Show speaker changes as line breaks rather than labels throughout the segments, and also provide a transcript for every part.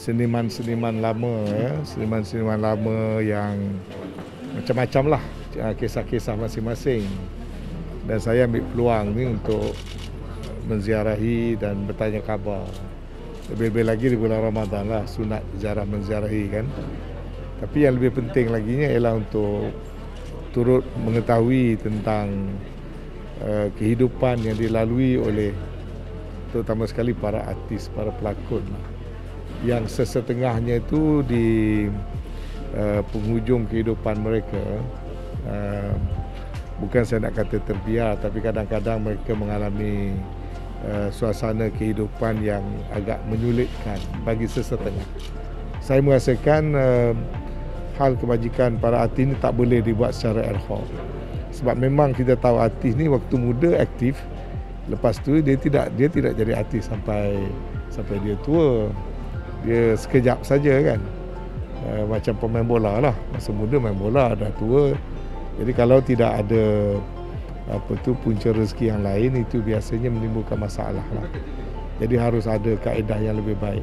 seniman-seniman lama ya, seniman-seniman lama yang macam-macam lah uh, kisah-kisah masing-masing. Dan saya ambil peluang ni untuk menziarahi dan bertanya khabar. Lebih-lebih lagi di bulan Ramadan lah sunat ziarah menziarahi kan. Tapi yang lebih penting lagi ialah untuk turut mengetahui tentang uh, kehidupan yang dilalui oleh terutama sekali para artis, para pelakon yang sesetengahnya itu di uh, penghujung kehidupan mereka uh, bukan saya nak kata terbiar tapi kadang-kadang mereka mengalami uh, suasana kehidupan yang agak menyulitkan bagi sesetengah. Saya merasakan uh, hal kebajikan para artis ini tak boleh dibuat secara ad hoc. Sebab memang kita tahu artis ni waktu muda aktif, lepas tu dia tidak dia tidak jadi artis sampai sampai dia tua. Dia sekejap saja kan. Uh, macam pemain bola lah. Masa muda main bola dah tua. Jadi kalau tidak ada apa tu punca rezeki yang lain itu biasanya menimbulkan masalah lah. Jadi harus ada kaedah yang lebih baik.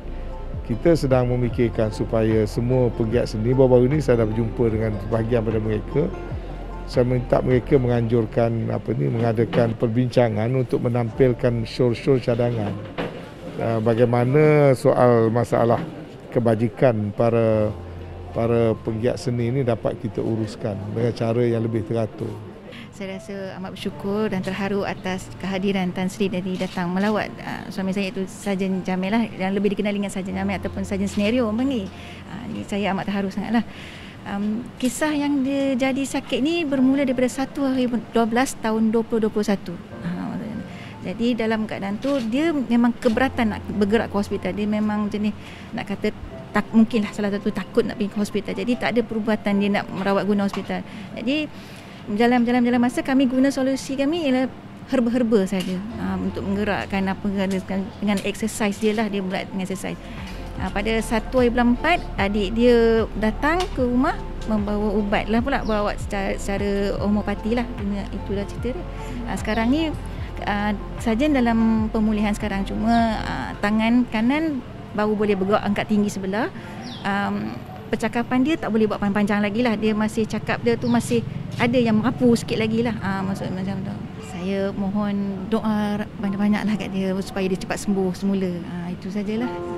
Kita sedang memikirkan supaya semua pegiat seni baru-baru ini saya dah berjumpa dengan bahagian pada mereka saya minta mereka menganjurkan apa ni mengadakan perbincangan untuk menampilkan show-show cadangan uh, bagaimana soal masalah kebajikan para para penggiat seni ini dapat kita uruskan dengan cara yang lebih teratur.
Saya rasa amat bersyukur dan terharu atas kehadiran Tan Sri dari datang melawat uh, suami saya itu Sajen Jamil lah yang lebih dikenali dengan Sajen Jamil ataupun Sajen Senario orang panggil. Uh, saya amat terharu sangatlah um, kisah yang dia jadi sakit ni bermula daripada 1 hari 12 tahun 2021. Ha, jadi dalam keadaan tu dia memang keberatan nak bergerak ke hospital. Dia memang jenis nak kata tak mungkinlah salah satu takut nak pergi ke hospital. Jadi tak ada perubatan dia nak merawat guna hospital. Jadi jalan-jalan-jalan masa kami guna solusi kami ialah herba-herba saja um, untuk menggerakkan apa dengan exercise dia lah dia buat dengan exercise. Ha, pada 1 hari bulan 4 adik dia datang ke rumah membawa ubat lah pula bawa secara, secara homopati lah. Itulah cerita dia. Ha, sekarang ni uh, sajen dalam pemulihan sekarang. Cuma uh, tangan kanan baru boleh bergerak angkat tinggi sebelah. Um, percakapan dia tak boleh buat panjang-panjang lagi lah. Dia masih cakap dia tu masih ada yang merapu sikit lagi lah. Uh, maksud macam tu. Saya mohon doa banyak-banyak lah kat dia supaya dia cepat sembuh semula. Uh, itu sajalah